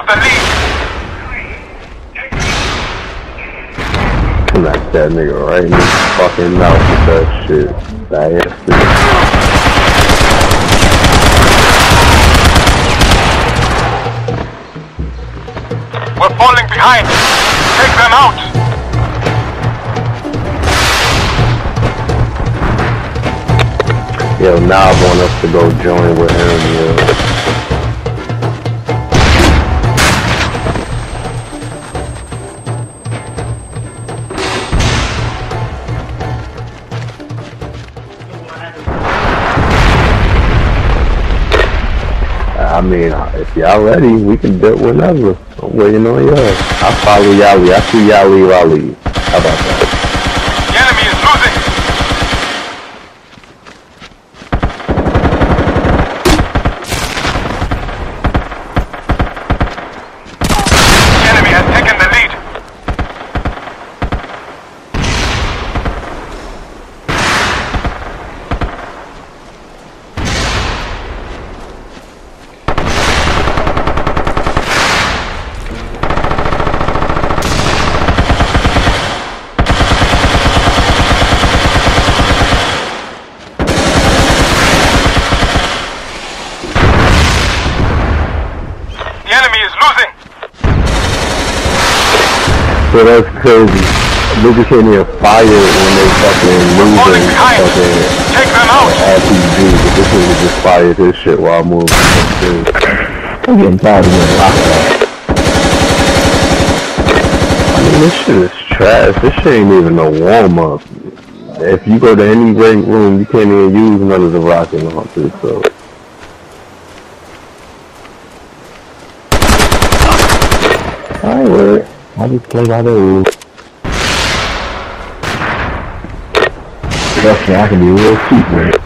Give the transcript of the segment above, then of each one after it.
the lead. Smack that nigga right in the fucking mouth with that shit. Bastard. We're falling behind. Take them out. Yo, now I want us to go join with him, yo. If y'all ready, we can do it whenever. I'm waiting on y'all. I follow Yali. I see Yali Raleigh. How about that? The enemy is losing. The enemy has taken the lead. The enemy is losing. So that's crazy. Niggas can't even fire when they fucking moving fucking Take them out. RPG, but this nigga just fired his shit while moving. I'm getting tired of getting locked up. I mean, this shit is trash. This shit ain't even a warm up. If you go to any rank room, you can't even use none of the rocket launchers, so. Alright, word. I just play by the rules. Trust me, I can be real cheap with it.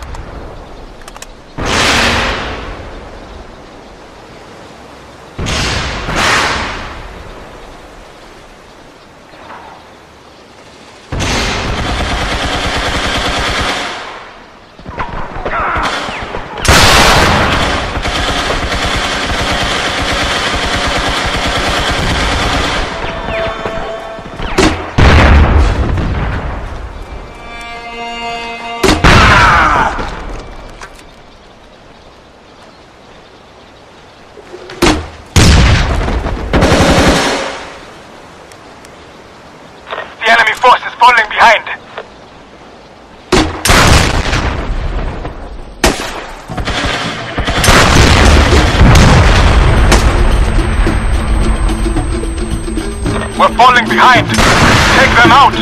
Them out.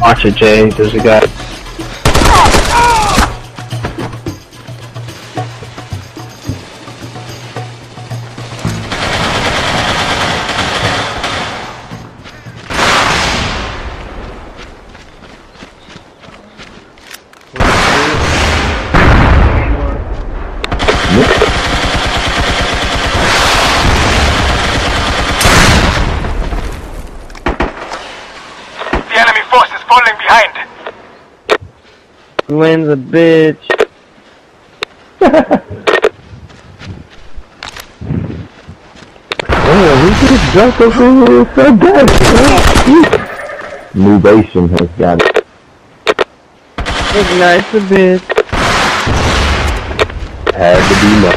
Watch it, Jay. There's a guy. Gwen's a bitch. Oh, who just jumped up in here that? New Nation has got it. Ignite's a bitch. Had to be no.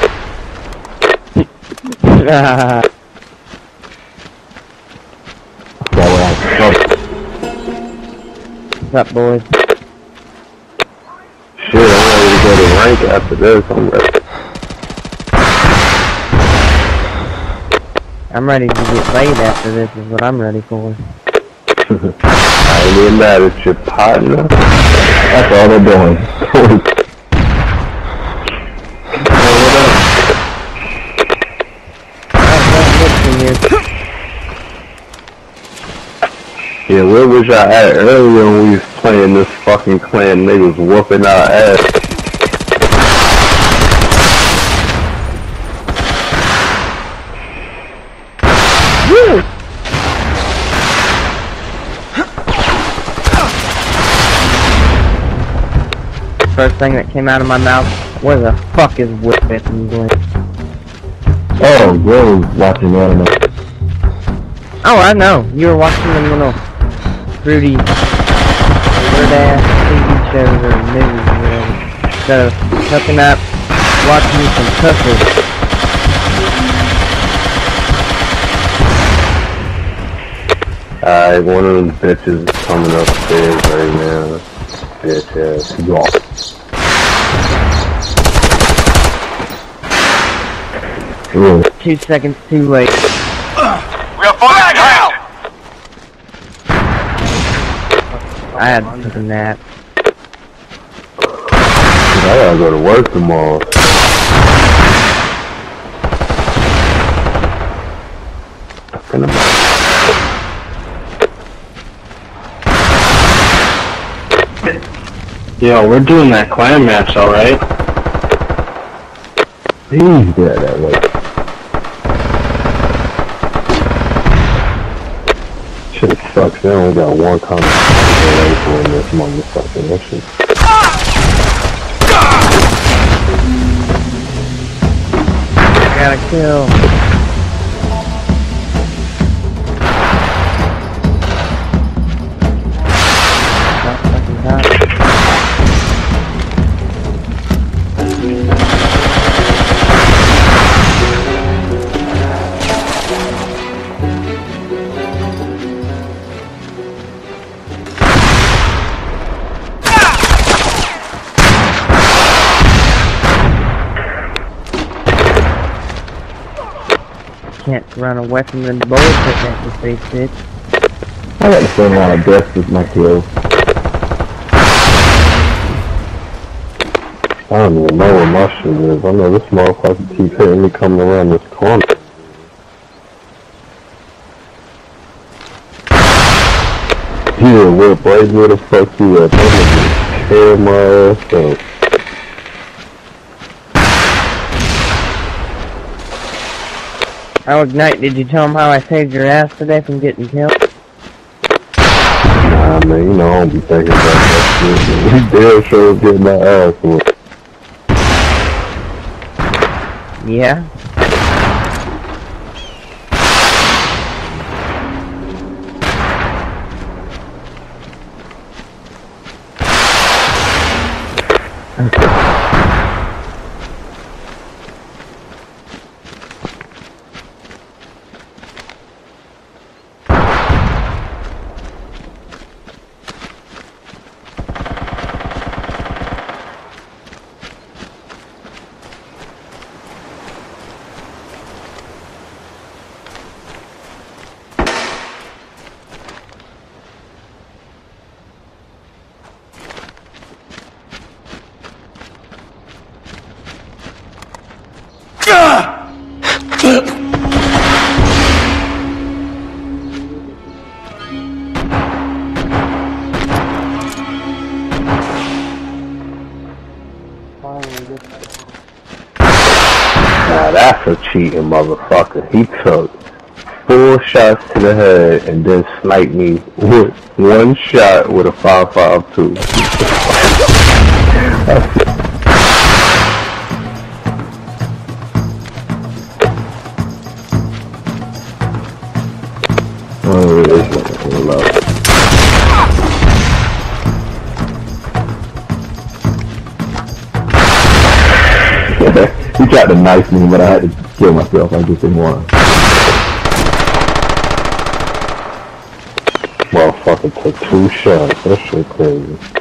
That's what I What's up, boys? Shit, I'm ready to go to rank after this. I'm ready. I'm ready to get laid after this is what I'm ready for. I ain't even mad at your partner. That's all they're doing. yeah, where was y'all at earlier when we was playing this fucking clan? Niggas whooping our ass. Thing that came out of my mouth. Where the fuck is weapon Glenn? Oh, bro, watching anime. Oh, I know. You were watching them little fruity, weird ass TV shows or movies or whatever. Of hooking up, watching you some tussles. Alright, one of them bitches is coming upstairs right now. Bitch ass. Yeah. Really? Two seconds too late. We are falling behind. I had to take a nap. I gotta go to work tomorrow. Fucking about. Yo, we're doing that clan match, alright? He's dead that way. Shit sucks. They only got one comment away from this motherfucker. That shit. Gotta kill. Can't run away from the bullets at the face, bitch. I got the same amount of deaths as my kills. I don't even know where my shit is. I know this motherfucker keeps hitting me coming around this corner. Yeah, whip right where the fuck you at? I'm gonna tear my ass up. Oh, Ignite, did you tell him how I saved your ass today from getting killed? Nah, man, you know I don't be thinking about that shit. He damn sure was getting my ass whooped. Yeah? Now motherfucker. He took four shots to the head and then sniped me with one shot with a 5.52. Oh, this motherfucker low. he tried to knife me, but I had to kill myself. I just didn't want to. Motherfucker took two shots. That shit crazy.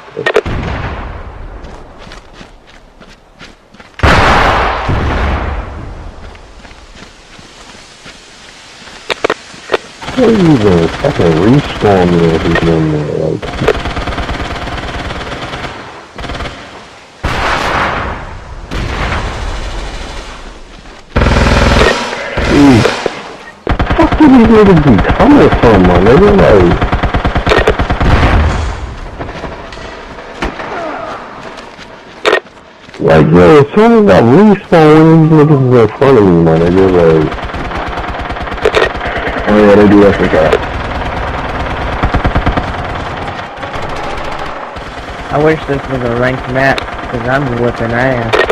What are you doing? Fucking respawn me if he's in there, like. Jeez. Fuck did these niggas be coming from, my nigga? Like. Like, yo, as soon as I respawn, these niggas in front of me, my nigga, like... Yeah, they do for that. I wish this was a ranked map, because I'm whipping ass.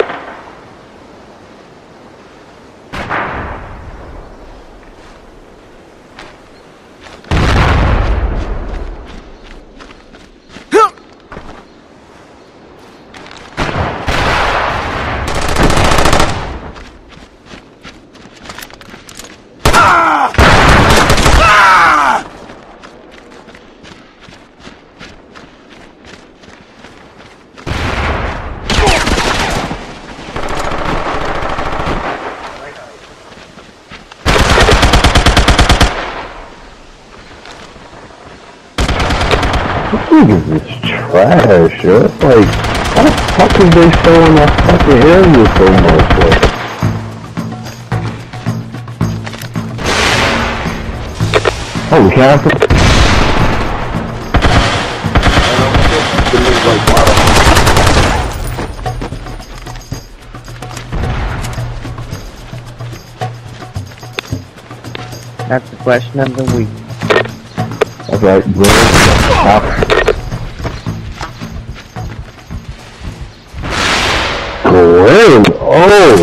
Niggas is trash, yo. It's like, how the fuck is they in that fucking area so much, like? Holy cow. That's the question of the week. That's right, bro. Glenn, oh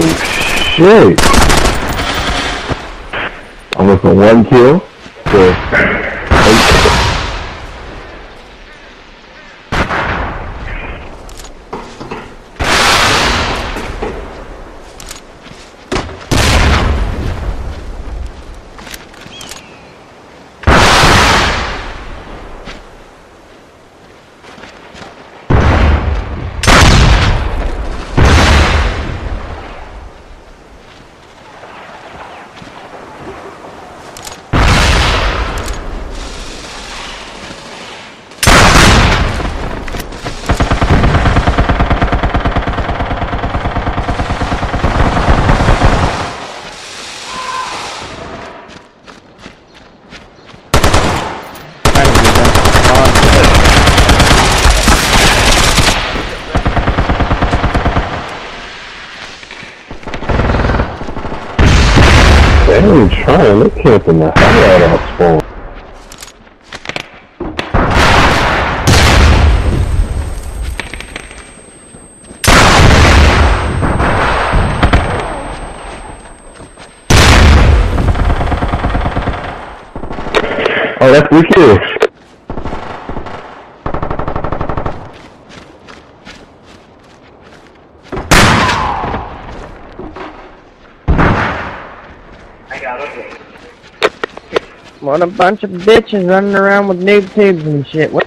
shit. I'm looking one kill for eight. Trying to be done. They ain't trying, they camping the hell out of spawn. Oh, that's three A bunch of bitches running around with noob tubes and shit. What?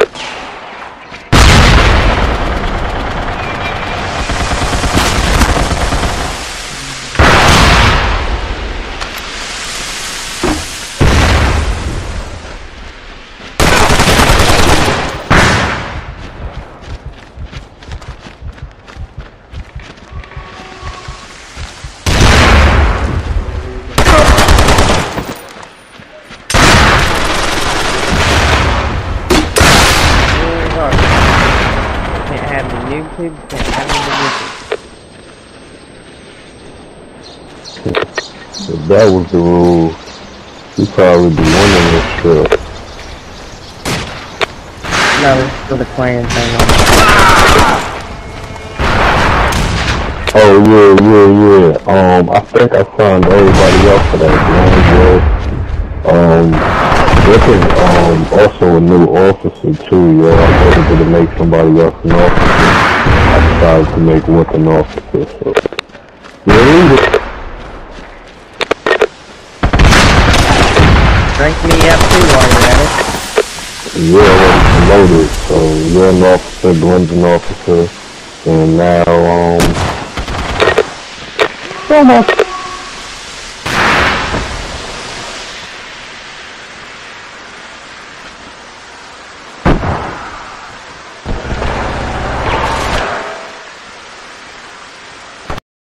Can't have the noob tubes, can't have the bitches. If that was the rule, we probably be winning this trip. No, it's for the clan thing. Oh yeah, yeah, yeah. Um, I think I found everybody else for that one Um, this is um also a new officer too, yo. I wanted to make somebody else an officer. I decided to make Wick an officer. So. Yeah, Rank me up too while you're at it. you're already promoted, so you're an officer, Glenn's an officer, and now um, so much